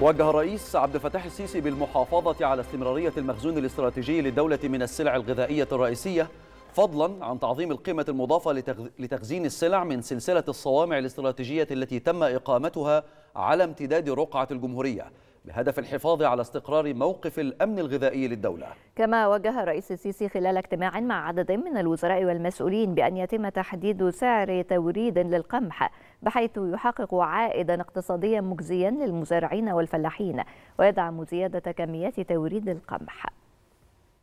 وجه الرئيس عبد الفتاح السيسي بالمحافظة على استمرارية المخزون الاستراتيجي للدولة من السلع الغذائية الرئيسية فضلا عن تعظيم القيمة المضافة لتخزين السلع من سلسلة الصوامع الاستراتيجية التي تم إقامتها على امتداد رقعة الجمهورية. بهدف الحفاظ على استقرار موقف الأمن الغذائي للدولة. كما وجه الرئيس السيسي خلال اجتماع مع عدد من الوزراء والمسؤولين بأن يتم تحديد سعر توريد للقمح بحيث يحقق عائدا اقتصاديا مجزيا للمزارعين والفلاحين ويدعم زيادة كميات توريد القمح.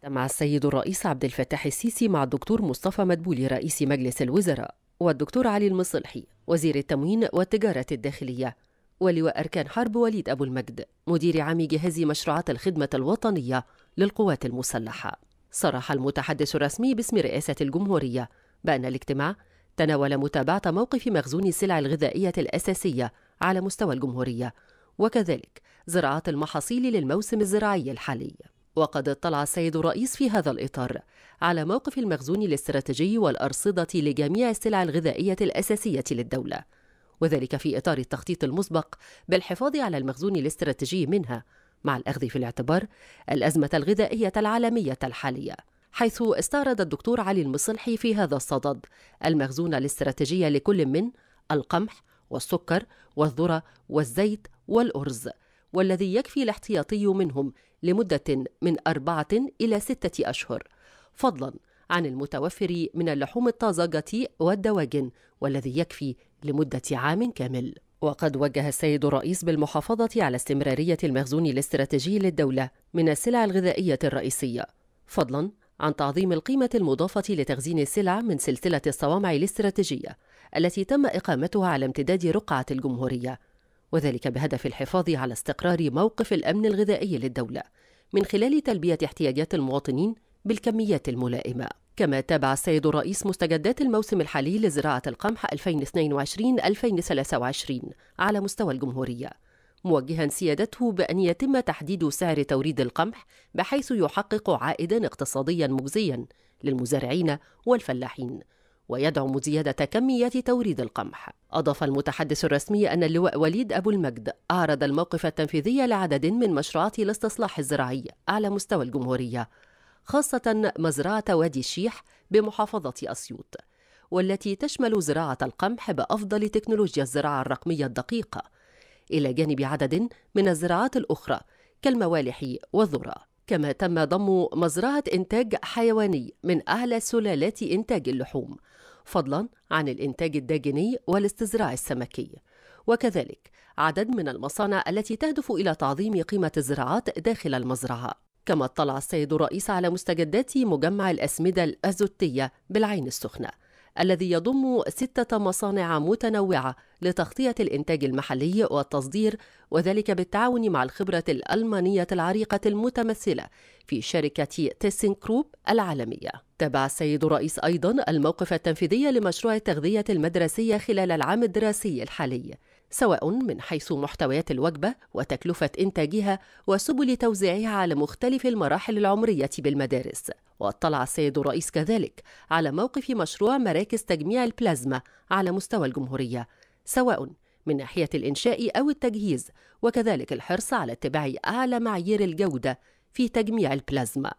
اجتمع السيد الرئيس عبد الفتاح السيسي مع الدكتور مصطفى مدبولي رئيس مجلس الوزراء والدكتور علي المصلحي وزير التموين والتجارة الداخلية. ولواء أركان حرب وليد أبو المجد مدير عام جهاز مشروعات الخدمة الوطنية للقوات المسلحة. صرح المتحدث الرسمي باسم رئاسة الجمهورية. بأن الاجتماع تناول متابعة موقف مخزون السلع الغذائية الأساسية على مستوى الجمهورية. وكذلك زراعة المحاصيل للموسم الزراعي الحالي. وقد اطلع السيد الرئيس في هذا الإطار على موقف المخزون الاستراتيجي والأرصدة لجميع السلع الغذائية الأساسية للدولة. وذلك في إطار التخطيط المسبق بالحفاظ على المخزون الاستراتيجي منها مع الأخذ في الاعتبار الأزمة الغذائية العالمية الحالية حيث استعرض الدكتور علي المصلحي في هذا الصدد المخزون الاستراتيجي لكل من القمح والسكر والذرة والزيت والأرز والذي يكفي الاحتياطي منهم لمدة من أربعة إلى ستة أشهر. فضلا عن المتوفر من اللحوم الطازجة والدواجن والذي يكفي لمدة عام كامل. وقد وجه السيد الرئيس بالمحافظة على استمرارية المخزون الاستراتيجي للدولة من السلع الغذائية الرئيسية فضلا عن تعظيم القيمة المضافة لتخزين السلع من سلسلة الصوامع الاستراتيجية التي تم إقامتها على امتداد رقعة الجمهورية. وذلك بهدف الحفاظ على استقرار موقف الأمن الغذائي للدولة من خلال تلبية احتياجات المواطنين بالكميات الملائمة. كما تابع السيد الرئيس مستجدات الموسم الحالي لزراعة القمح 2022-2023 على مستوى الجمهورية. موجها سيادته بأن يتم تحديد سعر توريد القمح بحيث يحقق عائدا اقتصاديا مجزيا للمزارعين والفلاحين ويدعم زيادة كميات توريد القمح. أضاف المتحدث الرسمي أن اللواء وليد أبو المجد أعرض الموقف التنفيذي لعدد من مشروعات الاستصلاح الزراعي على مستوى الجمهورية. خاصة مزرعة وادي الشيح بمحافظة أسيوط والتي تشمل زراعة القمح بأفضل تكنولوجيا الزراعة الرقمية الدقيقة إلى جانب عدد من الزراعات الأخرى كالموالح والذرة. كما تم ضم مزرعة إنتاج حيواني من أعلى سلالات إنتاج اللحوم فضلا عن الإنتاج الداجني والاستزراع السمكي. وكذلك عدد من المصانع التي تهدف إلى تعظيم قيمة الزراعات داخل المزرعة. كما اطلع السيد الرئيس على مستجدات مجمع الأسمدة الأزوتية بالعين السخنة الذي يضم ستة مصانع متنوعة لتغطية الإنتاج المحلي والتصدير وذلك بالتعاون مع الخبرة الألمانية العريقة المتمثلة في شركة تيسين كروب العالمية. تابع السيد الرئيس أيضا الموقف التنفيذي لمشروع التغذية المدرسية خلال العام الدراسي الحالي. سواء من حيث محتويات الوجبة وتكلفة إنتاجها وسبل توزيعها على مختلف المراحل العمرية بالمدارس. واطلع السيد الرئيس كذلك على موقف مشروع مراكز تجميع البلازما على مستوى الجمهورية سواء من ناحية الإنشاء أو التجهيز وكذلك الحرص على اتباع أعلى معايير الجودة في تجميع البلازما.